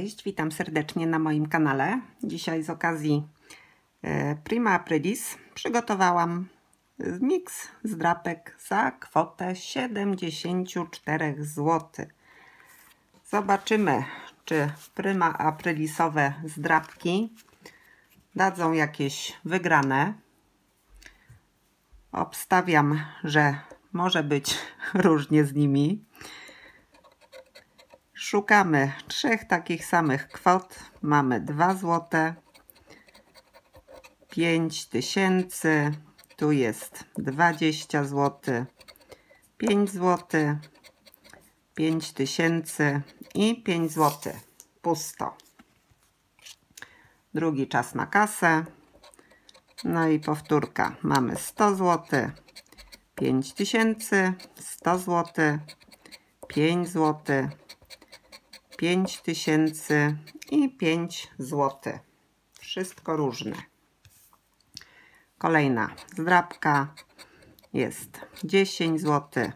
Cześć, witam serdecznie na moim kanale. Dzisiaj z okazji e, Prima Aprilis przygotowałam miks z drapek za kwotę 74 zł. Zobaczymy, czy Prima Aprilisowe zdrapki dadzą jakieś wygrane. Obstawiam, że może być różnie z nimi. Szukamy trzech takich samych kwot. Mamy 2 zł, 5 tysięcy, tu jest 20 zł, 5 zł, 5 tysięcy i 5 zł. Pusto. Drugi czas na kasę. No i powtórka. Mamy 100 zł, 5 tysięcy, 100 zł, 5 zł, 5 tysięcy i 5 zł. Wszystko różne. Kolejna zdrabka jest 10 zł,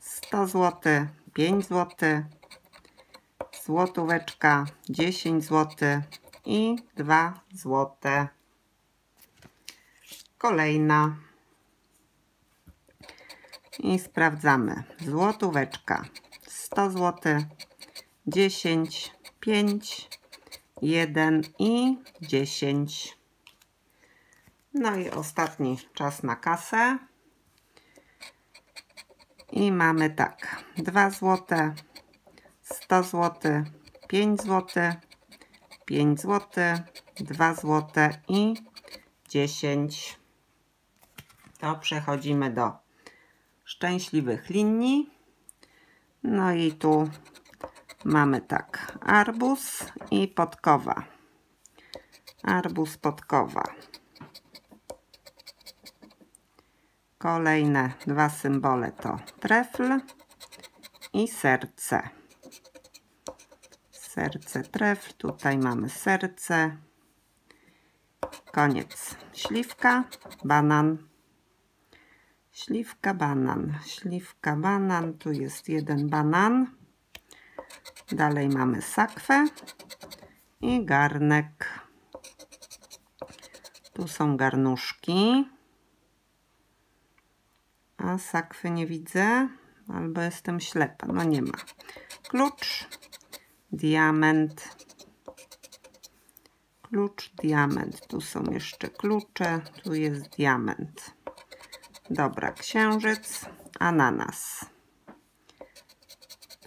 100 zł, 5 zł, złotóweczka 10 zł i 2 zł. Kolejna. I sprawdzamy. Złotóweczka 100 zł, 10, 5, 1 i 10. No i ostatni czas na kasę. I mamy tak, 2 zł, 100 zł, 5 zł, 5 zł, 2 zł i 10. To przechodzimy do szczęśliwych linii. No i tu mamy tak, arbuz i podkowa. Arbuz, podkowa. Kolejne dwa symbole to trefl i serce. Serce trefl, tutaj mamy serce. Koniec. Śliwka, banan. Śliwka, banan. Śliwka, banan. Tu jest jeden banan. Dalej mamy sakwę i garnek. Tu są garnuszki. A sakwy nie widzę, albo jestem ślepa. No nie ma. Klucz, diament. Klucz, diament. Tu są jeszcze klucze. Tu jest diament. Dobra, księżyc, ananas.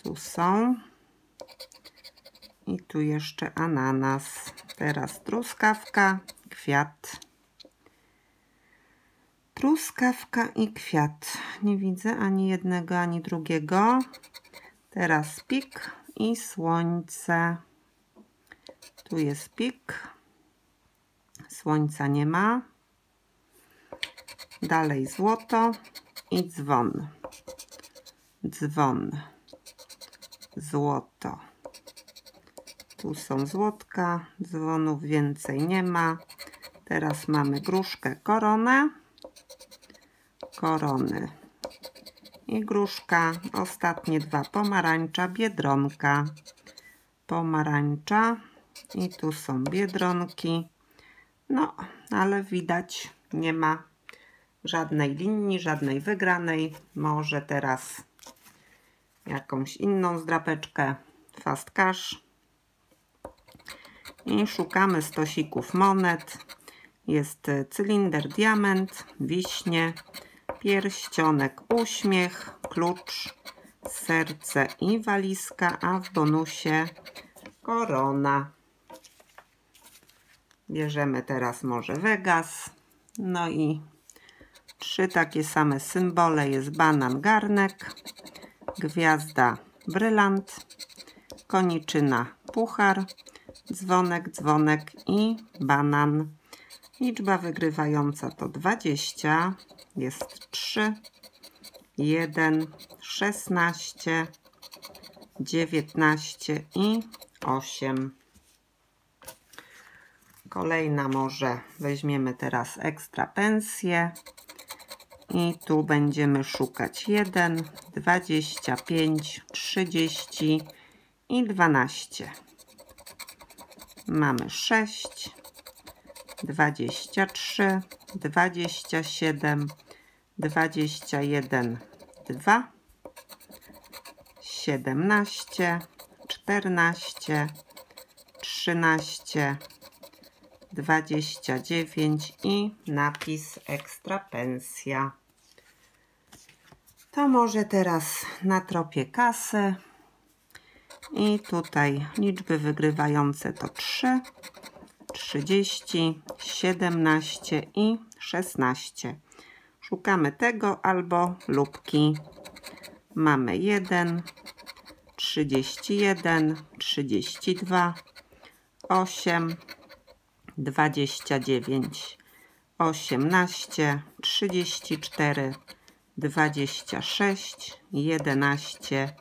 Tu są. I tu jeszcze ananas. Teraz truskawka, kwiat. Truskawka i kwiat. Nie widzę ani jednego, ani drugiego. Teraz pik i słońce. Tu jest pik. Słońca nie ma. Dalej złoto i dzwon. Dzwon. Złoto. Tu są złotka, dzwonów więcej nie ma. Teraz mamy gruszkę, koronę, korony i gruszka. Ostatnie dwa pomarańcza, biedronka, pomarańcza i tu są biedronki. No, ale widać nie ma żadnej linii, żadnej wygranej. Może teraz jakąś inną zdrapeczkę fast cash i szukamy stosików monet. Jest cylinder diament, wiśnie, pierścionek uśmiech, klucz, serce i walizka, a w bonusie korona. Bierzemy teraz może Vegas. No i trzy takie same symbole. Jest banan, garnek, gwiazda, brylant, koniczyna, puchar, dzwonek, dzwonek i banan. Liczba wygrywająca to 20, jest 3, 1, 16, 19 i 8. Kolejna może weźmiemy teraz ekstra pensję i tu będziemy szukać 1, 25, 30 i 12. mamy 6, 23, 27, 21, 2, 17, 14, 13, 29 i napis ekstra pensja. To może teraz na tropie kasy. I tutaj liczby wygrywające to 3, 30, 17 i 16. Szukamy tego albo lubki. Mamy 1, 31, 32, 8, 29, 18, 34, 26, 11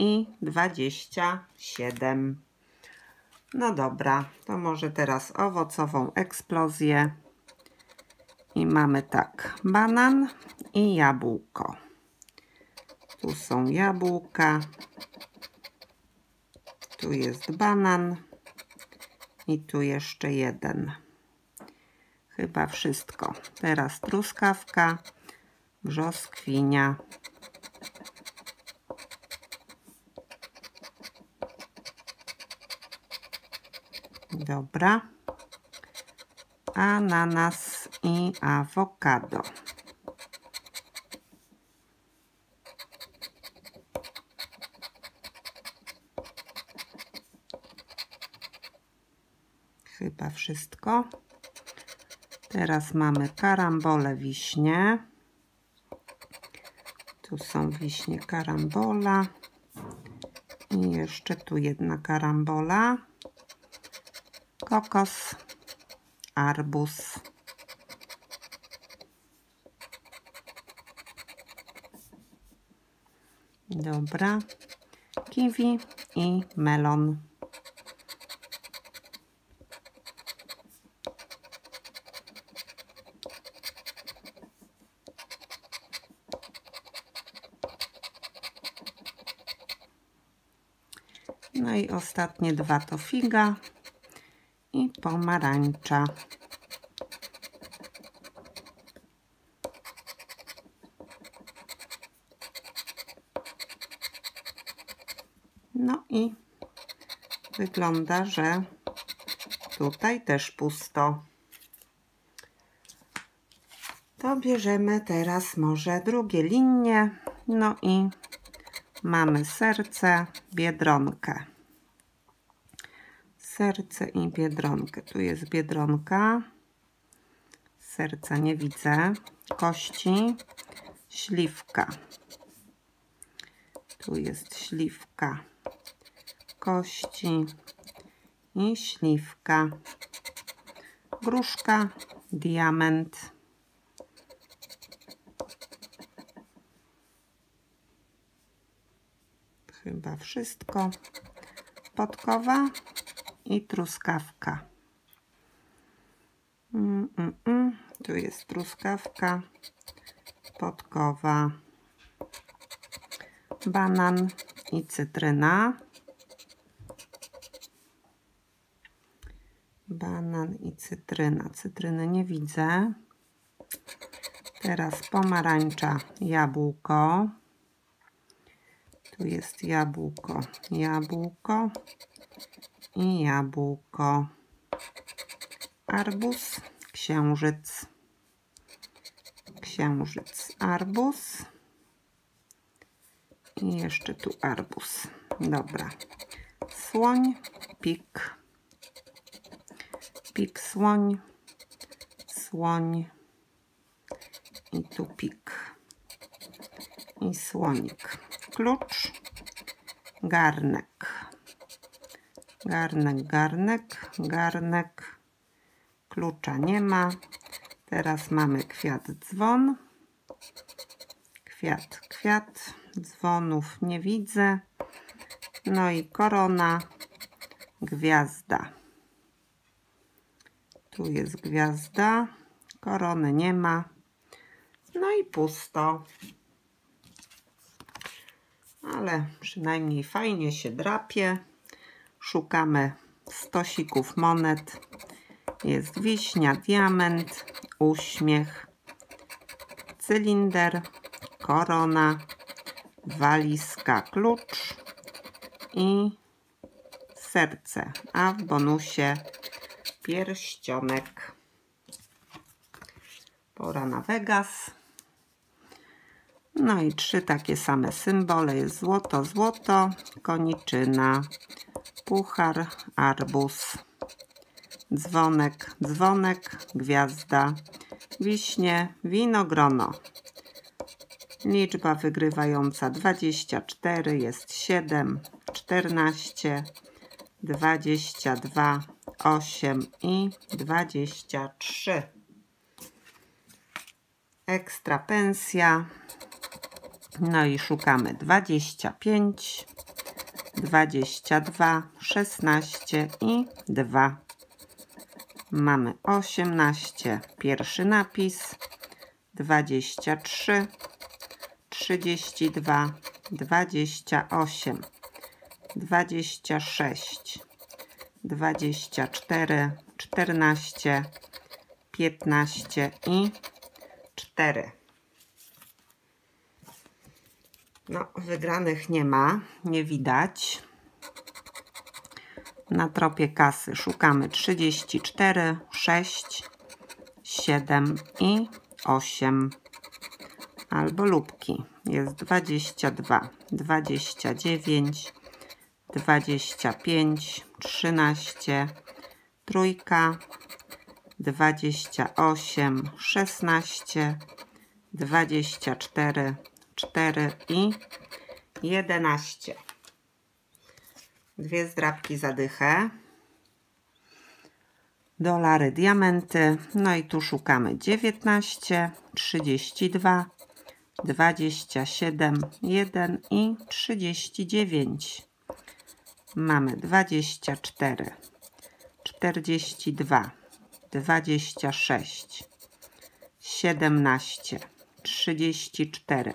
i 27. No dobra, to może teraz owocową eksplozję. I mamy tak, banan i jabłko. Tu są jabłka. Tu jest banan. I tu jeszcze jeden. Chyba wszystko. Teraz truskawka, brzoskwinia. Dobra. Ananas i awokado. Chyba wszystko. Teraz mamy karambole wiśnie. Tu są wiśnie karambola. I jeszcze tu jedna karambola. Kokos. Arbuz. Dobra. Kiwi i melon. No i ostatnie dwa to figa i pomarańcza. No i wygląda, że tutaj też pusto. To bierzemy teraz może drugie linie. No i mamy serce, biedronkę. Serce i biedronkę. Tu jest biedronka. Serca nie widzę. Kości. Śliwka. Tu jest śliwka. Kości i śliwka. Gruszka, diament. Chyba wszystko. Podkowa i truskawka. Mm, mm, mm. Tu jest truskawka, podkowa, banan i cytryna. Banan i cytryna. Cytryny nie widzę. Teraz pomarańcza, jabłko. Tu jest jabłko, jabłko i jabłko. Arbuz, księżyc. Księżyc, arbuz. I jeszcze tu arbuz. Dobra. Słoń, pik. Pik, słoń. Słoń. I tu pik. I słonik. Klucz. Garnek. Garnek, garnek, garnek. Klucza nie ma. Teraz mamy kwiat dzwon. Kwiat, kwiat. Dzwonów nie widzę. No i korona, gwiazda. Tu jest gwiazda. Korony nie ma. No i pusto. Ale przynajmniej fajnie się drapie. Szukamy stosików monet. Jest wiśnia, diament, uśmiech, cylinder, korona, walizka, klucz i serce, a w bonusie pierścionek. Pora na Vegas. No i trzy takie same symbole. Jest złoto, złoto, koniczyna, puchar, arbuz, dzwonek, dzwonek, gwiazda, wiśnie, winogrono. Liczba wygrywająca 24 jest 7, 14, 22, 8 i 23. Ekstra pensja. No i szukamy 25, 22, 16 i 2. Mamy 18, pierwszy napis, 23, 32, 28, 26, 24, 14, 15 i 4. No, wygranych nie ma, nie widać. Na tropie kasy szukamy 34, 6, 7 i 8. Albo lubki. Jest 22, 29, 25, 13, trójka, 28, 16, 24, 4 i 11. Dwie zdrabki zadychę. Dolary, diamenty. No i tu szukamy 19, 32, 27, 1 i 39. Mamy 24, 42, 26, 17, 34,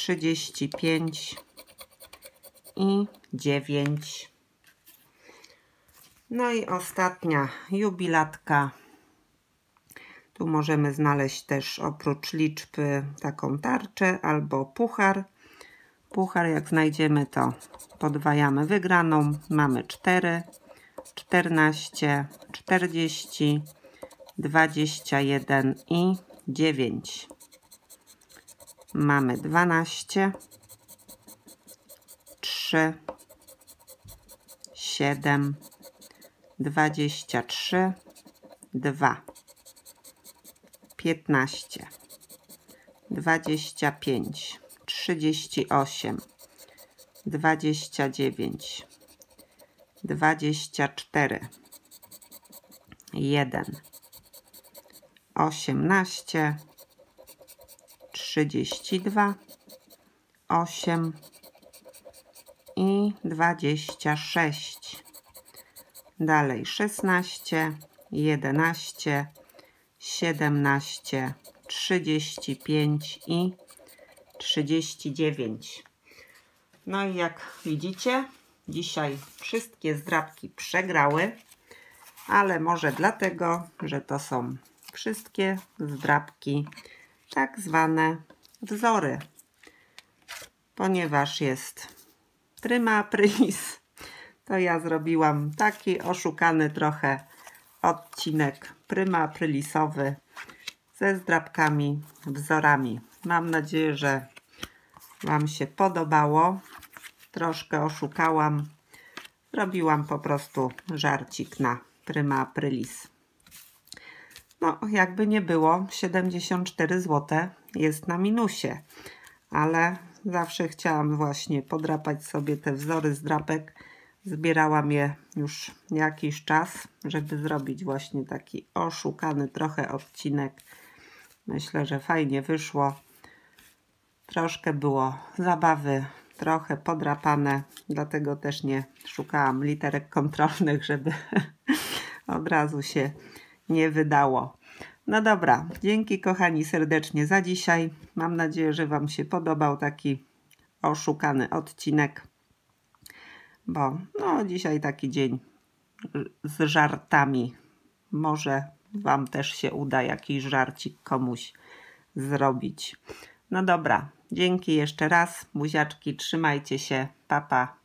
35 i 9. No i ostatnia jubilatka. Tu możemy znaleźć też oprócz liczby taką tarczę albo puchar. Puchar jak znajdziemy to podwajamy wygraną. Mamy 4, 14, 40, 21 i 9 mamy 12, 3, 7, 23, 2, 15, 25, 38, 29, 24, 1, 18, trzydzieści osiem i dwadzieścia sześć. Dalej szesnaście, jedenaście, siedemnaście, trzydzieści pięć i trzydzieści dziewięć. No i jak widzicie, dzisiaj wszystkie zdrabki przegrały, ale może dlatego, że to są wszystkie zdrabki tak zwane wzory, ponieważ jest prima aprilis, to ja zrobiłam taki oszukany trochę odcinek prima aprilisowy ze zdrabkami, wzorami. Mam nadzieję, że Wam się podobało. Troszkę oszukałam. Zrobiłam po prostu żarcik na prima aprilis. No, jakby nie było, 74 zł jest na minusie, ale zawsze chciałam właśnie podrapać sobie te wzory z drapek, Zbierałam je już jakiś czas, żeby zrobić właśnie taki oszukany trochę odcinek. Myślę, że fajnie wyszło. Troszkę było zabawy, trochę podrapane, dlatego też nie szukałam literek kontrolnych, żeby od razu się nie wydało. No dobra, dzięki kochani serdecznie za dzisiaj. Mam nadzieję, że Wam się podobał taki oszukany odcinek, bo no dzisiaj taki dzień z żartami. Może Wam też się uda jakiś żarcik komuś zrobić. No dobra, dzięki jeszcze raz. Buziaczki, trzymajcie się. Papa. Pa.